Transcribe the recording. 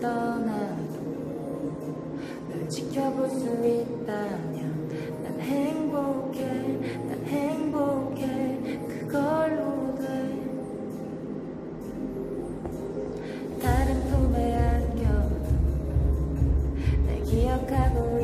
떠나 널 지켜볼 수 있다면 난 행복해 난 행복해. 그걸로 돼. 다른 품에 안겨 날 기억하고